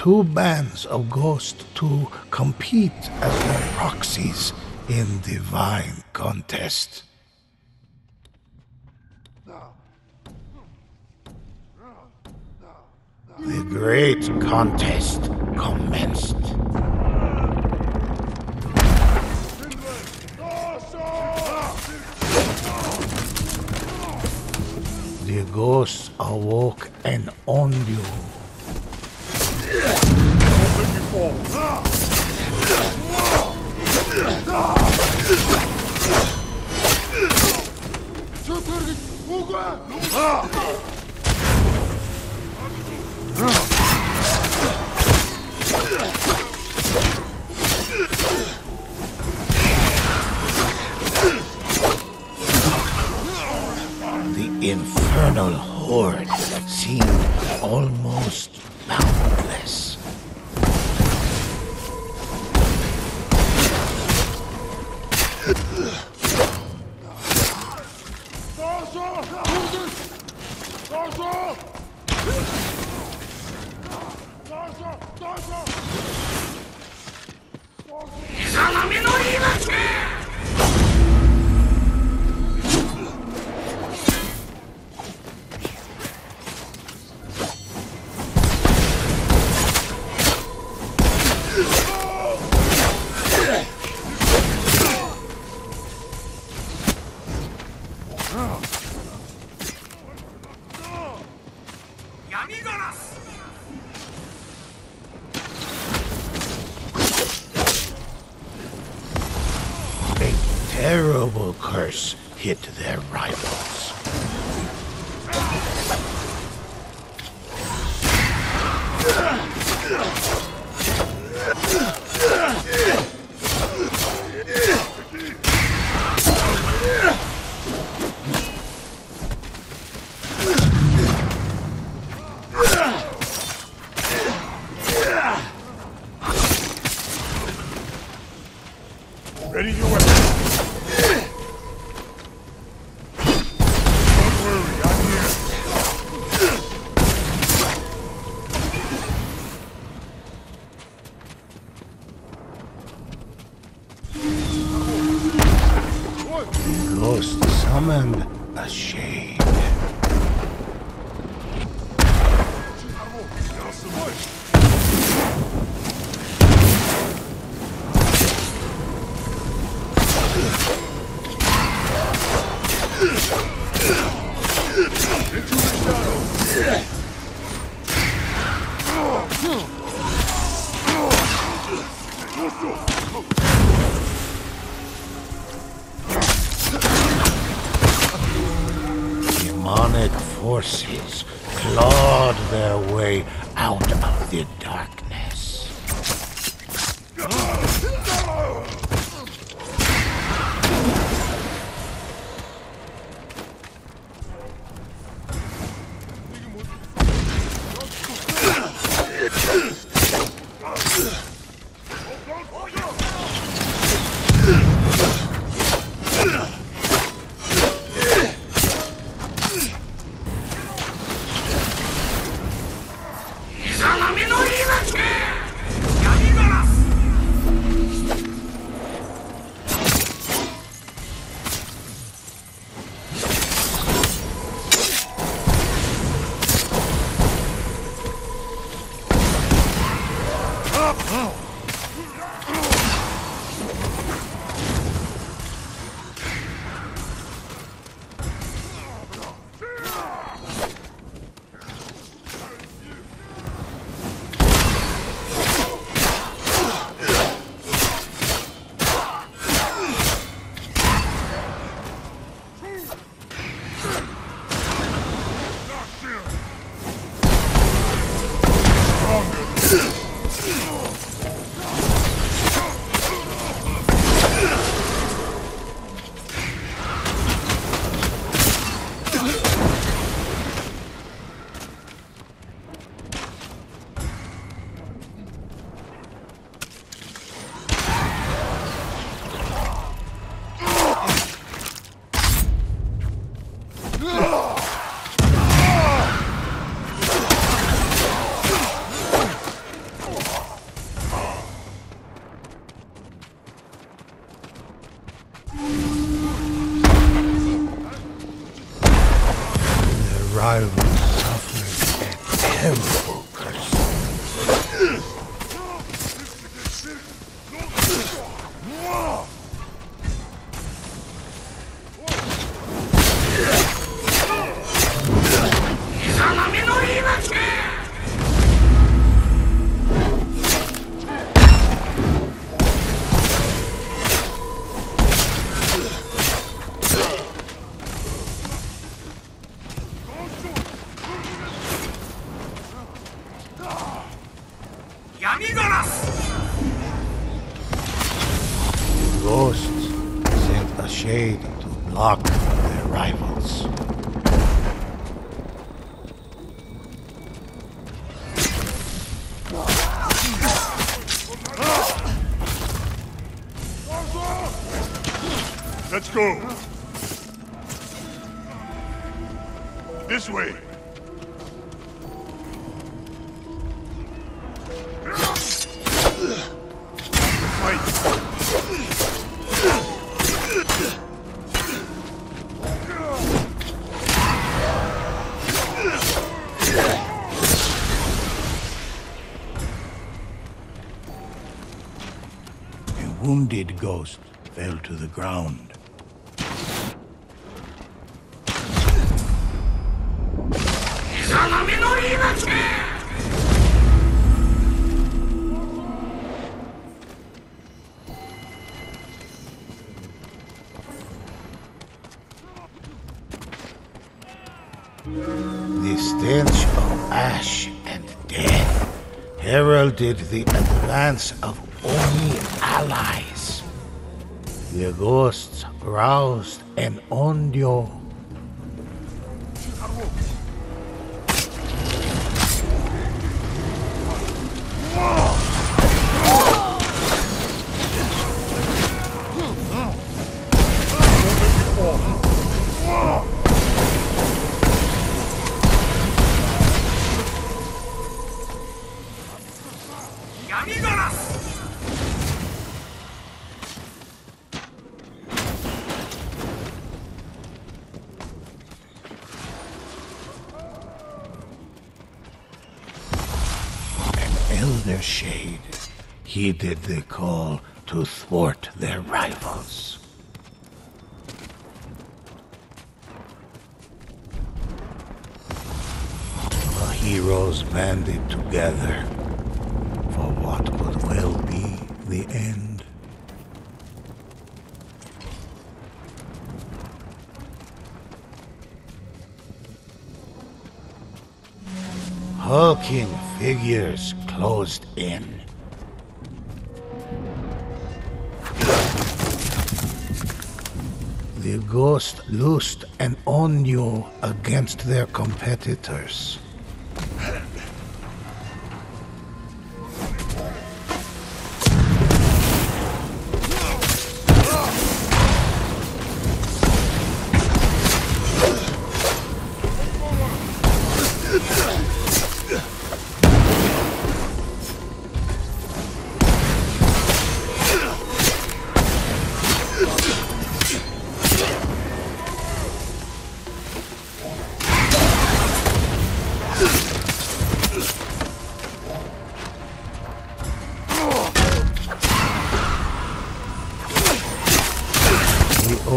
two bands of ghosts to compete as their proxies in divine contest. The great contest commenced. The ghosts awoke and owned you. The infernal horde seemed almost 貴様めの言い訳 terrible hit their rivals. Ready your Ghost summoned a shade. Forces clawed their way out of the darkness. Ugh! Let's go. This way. Wounded ghost fell to the ground. The stench of ash and death heralded the advance of allies. The ghosts roused and an Onryō. Shade heeded the call to thwart their rivals. The heroes banded together for what could well be the end. Hulking figures closed in. The ghost loosed an Onryō against their competitors.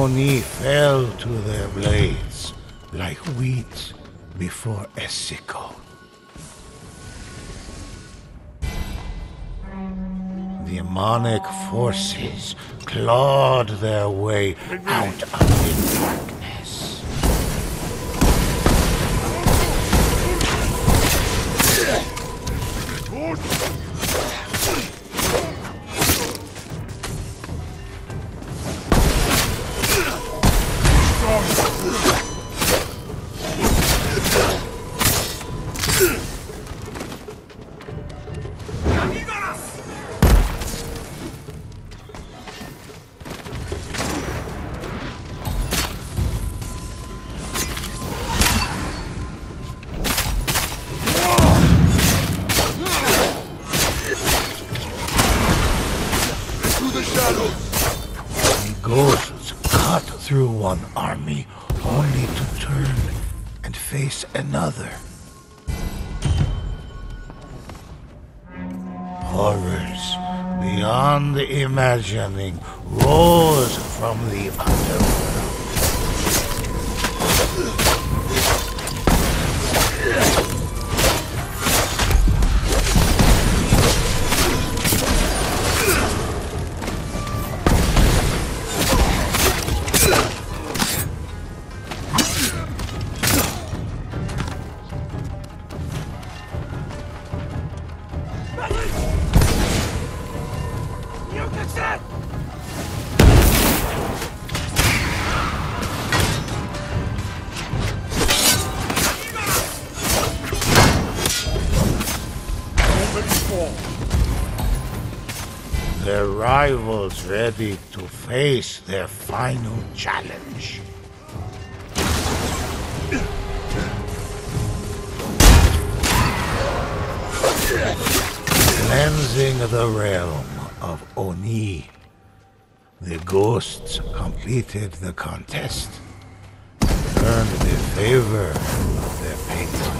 Fell to their blades like wheat before a sickle. The demonic forces clawed their way out of the darkness. Through one army only to turn and face another. Horrors beyond the imagining rose from the underworld. Rivals ready to face their final challenge. Cleansing the realm of Oni. The ghosts completed the contest. Earned the favor of their patron.